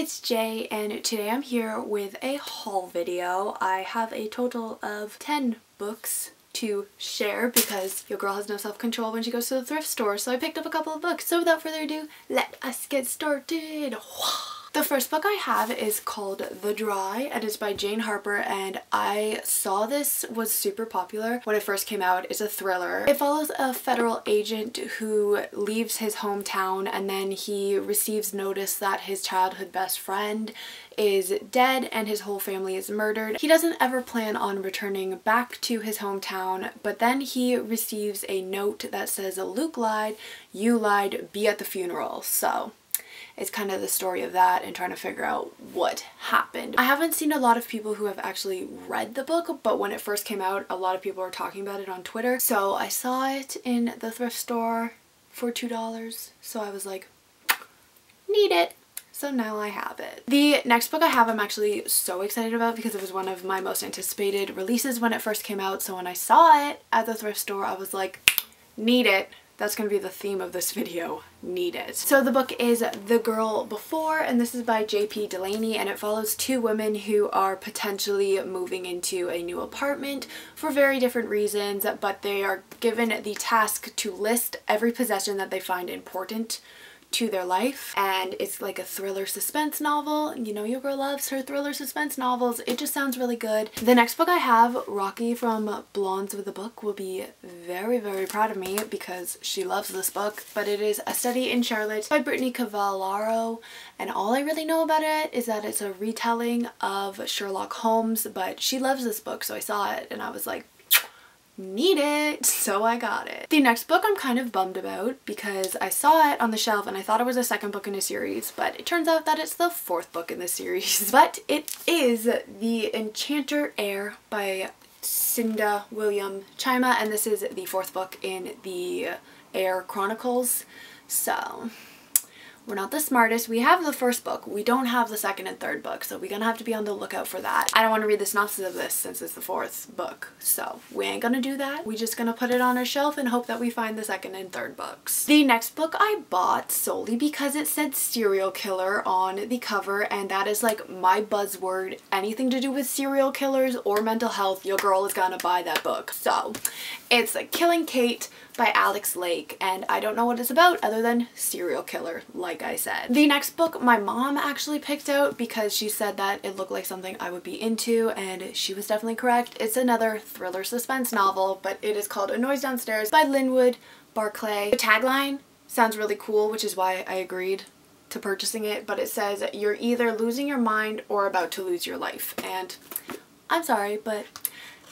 am here with a haul video. I have a total of 10 books to share because your girl has no self-control when she goes to the thrift store so I picked up a couple of books. So without further ado, let us get started. The first book I have is called The Dry and it's by Jane Harper and I saw this was super popular when it first came out. It's a thriller. It follows a federal agent who leaves his hometown and then he receives notice that his childhood best friend is dead and his whole family is murdered. He doesn't ever plan on returning back to his hometown but then he receives a note that says Luke lied, you lied, be at the funeral. So it's kind of the story of that and trying to figure out what happened. I haven't seen a lot of people who have actually read the book, but when it first came out, a lot of people were talking about it on Twitter. So I saw it in the thrift store for $2. So I was like, need it. So now I have it. The next book I have I'm actually so excited about because it was one of my most anticipated releases when it first came out. So when I saw it at the thrift store, I was like, need it. That's going to be the theme of this video. Need it. So the book is The Girl Before and this is by J.P. Delaney and it follows two women who are potentially moving into a new apartment for very different reasons but they are given the task to list every possession that they find important to their life and it's like a thriller suspense novel. You know your girl loves her thriller suspense novels. It just sounds really good. The next book I have, Rocky from Blondes with a Book, will be very very proud of me because she loves this book but it is A Study in Charlotte by Brittany Cavallaro and all I really know about it is that it's a retelling of Sherlock Holmes but she loves this book so I saw it and I was like need it so I got it. The next book I'm kind of bummed about because I saw it on the shelf and I thought it was a second book in a series but it turns out that it's the fourth book in the series. But it is The Enchanter Heir by Cinda William Chima and this is the fourth book in the Heir Chronicles. So we're not the smartest. We have the first book. We don't have the second and third book, so we're gonna have to be on the lookout for that. I don't want to read the synopsis of this since it's the fourth book, so we ain't gonna do that. We're just gonna put it on our shelf and hope that we find the second and third books. The next book I bought solely because it said serial killer on the cover, and that is like my buzzword. Anything to do with serial killers or mental health, your girl is gonna buy that book. So, it's like Killing Kate by Alex Lake and I don't know what it's about other than serial killer like I said. The next book my mom actually picked out because she said that it looked like something I would be into and she was definitely correct. It's another thriller suspense novel but it is called A Noise Downstairs by Linwood Barclay. The tagline sounds really cool which is why I agreed to purchasing it but it says you're either losing your mind or about to lose your life and I'm sorry but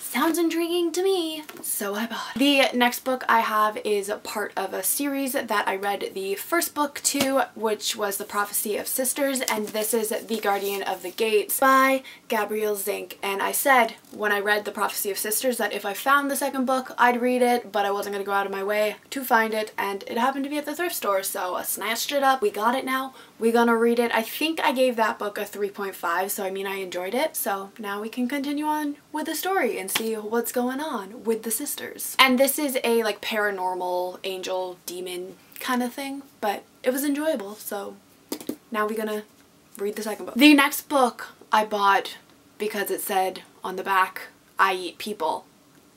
Sounds intriguing to me, so I bought it. The next book I have is part of a series that I read the first book to, which was The Prophecy of Sisters, and this is The Guardian of the Gates by Gabrielle Zink. And I said when I read The Prophecy of Sisters that if I found the second book, I'd read it, but I wasn't going to go out of my way to find it, and it happened to be at the thrift store, so I snatched it up. We got it now. We're gonna read it. I think I gave that book a 3.5, so I mean I enjoyed it. So now we can continue on with the story and see what's going on with the sisters. And this is a like paranormal angel demon kind of thing, but it was enjoyable. So now we're gonna read the second book. The next book I bought because it said on the back, I eat people.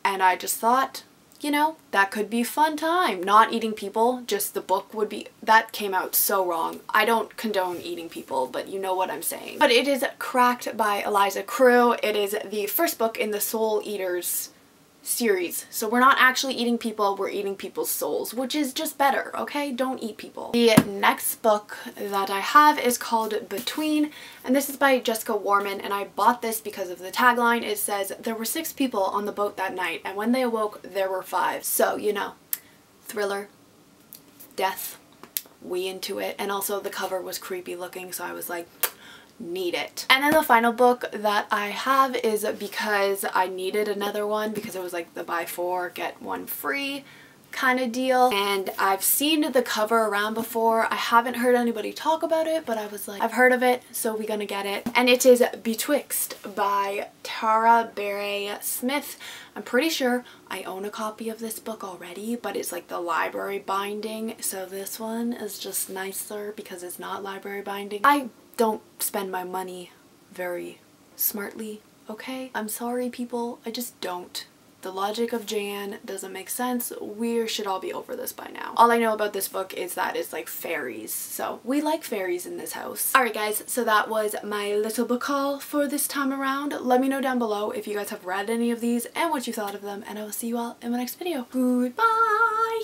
And I just thought, you know, that could be fun time. Not eating people, just the book would be, that came out so wrong. I don't condone eating people, but you know what I'm saying. But it is Cracked by Eliza Crewe. It is the first book in the Soul Eaters series. So we're not actually eating people, we're eating people's souls, which is just better, okay? Don't eat people. The next book that I have is called Between, and this is by Jessica Warman, and I bought this because of the tagline. It says, there were six people on the boat that night, and when they awoke, there were five. So, you know, thriller, death, we into it, and also the cover was creepy looking, so I was like, need it. And then the final book that I have is because I needed another one because it was like the buy four get one free kind of deal and I've seen the cover around before. I haven't heard anybody talk about it but I was like I've heard of it so we're gonna get it and it is Betwixt by Tara Bray Smith. I'm pretty sure I own a copy of this book already but it's like the library binding so this one is just nicer because it's not library binding. I don't spend my money very smartly, okay? I'm sorry people, I just don't. The logic of Jan doesn't make sense. We should all be over this by now. All I know about this book is that it's like fairies. So we like fairies in this house. Alright guys, so that was my little book haul for this time around. Let me know down below if you guys have read any of these and what you thought of them. And I will see you all in my next video. Goodbye!